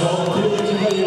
Są piękne